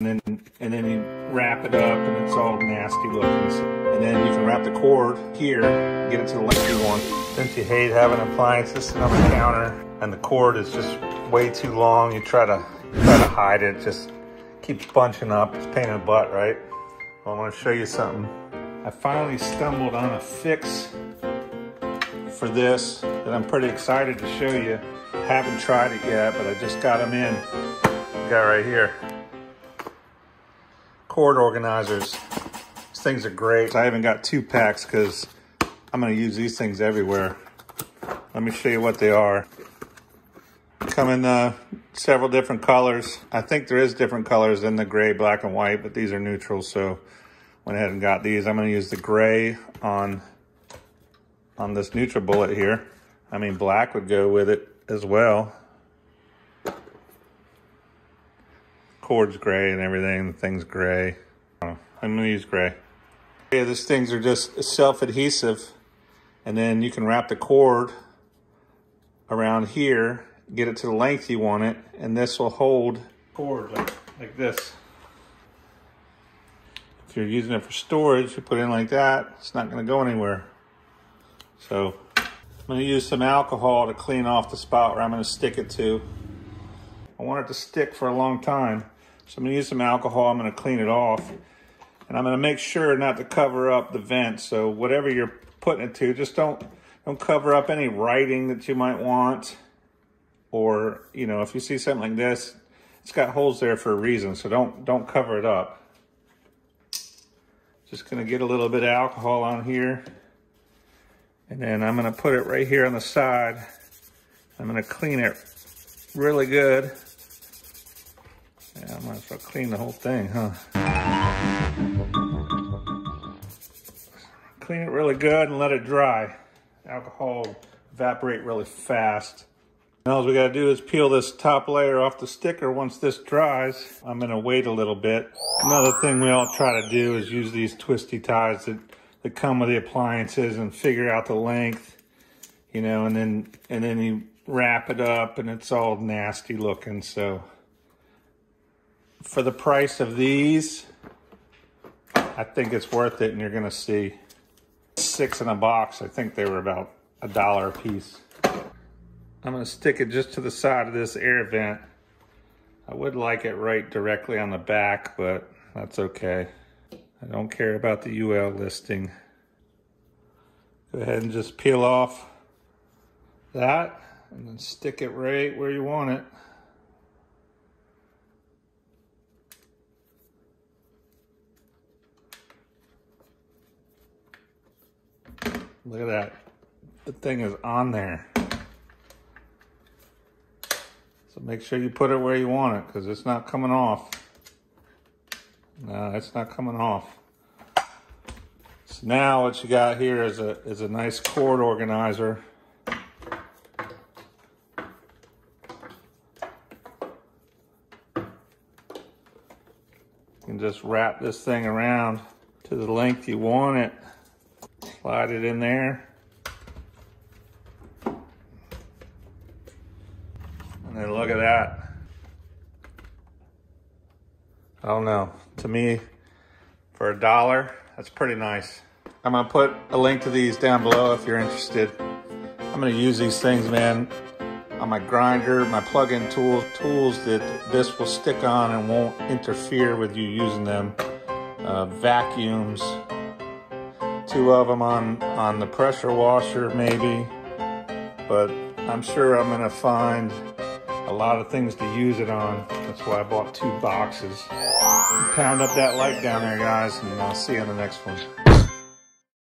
and then and then you wrap it up and it's all nasty looking. And then you can wrap the cord here, get it to the length you want. Since you hate having appliances on the counter and the cord is just way too long, you try to you try to hide it, just keeps bunching up. It's pain in the butt, right? Well, I want to show you something. I finally stumbled on a fix for this that I'm pretty excited to show you. Haven't tried it yet, but I just got them in. Got right here. Cord organizers. These things are great. I haven't got two packs because I'm going to use these things everywhere. Let me show you what they are. Come in uh, several different colors. I think there is different colors than the gray, black, and white, but these are neutral, so went ahead and got these. I'm going to use the gray on on this NutriBullet here. I mean, black would go with it as well. Cord's gray and everything. The thing's gray. Oh, I'm going to use gray. Yeah, these things are just self-adhesive. And then you can wrap the cord around here, get it to the length you want it, and this will hold cord like, like this. If you're using it for storage, you put it in like that, it's not going to go anywhere. So I'm going to use some alcohol to clean off the spot where I'm going to stick it to. I want it to stick for a long time. So I'm going to use some alcohol. I'm going to clean it off. And I'm going to make sure not to cover up the vent. So whatever you're putting it to, just don't don't cover up any writing that you might want. Or, you know, if you see something like this, it's got holes there for a reason. So don't don't cover it up. Just going to get a little bit of alcohol on here. And then I'm gonna put it right here on the side. I'm gonna clean it really good. Yeah, I might as well clean the whole thing, huh? Clean it really good and let it dry. Alcohol evaporate really fast. Now all we gotta do is peel this top layer off the sticker once this dries. I'm gonna wait a little bit. Another thing we all try to do is use these twisty ties that that come with the appliances and figure out the length, you know, and then and then you wrap it up and it's all nasty looking. So for the price of these, I think it's worth it and you're gonna see six in a box. I think they were about a dollar a piece. I'm gonna stick it just to the side of this air vent. I would like it right directly on the back, but that's okay. I don't care about the UL listing. Go ahead and just peel off that and then stick it right where you want it. Look at that. The thing is on there. So make sure you put it where you want it because it's not coming off. No, it's not coming off. So now what you got here is a is a nice cord organizer. You can just wrap this thing around to the length you want it. Slide it in there. And then look at that. I don't know. To me, for a dollar, that's pretty nice. I'm gonna put a link to these down below if you're interested. I'm gonna use these things, man, on my grinder, my plug-in tool, tools that this will stick on and won't interfere with you using them. Uh, vacuums, two of them on, on the pressure washer maybe, but I'm sure I'm gonna find a lot of things to use it on. That's why I bought two boxes. Pound up that like down there, guys, and I'll see you on the next one.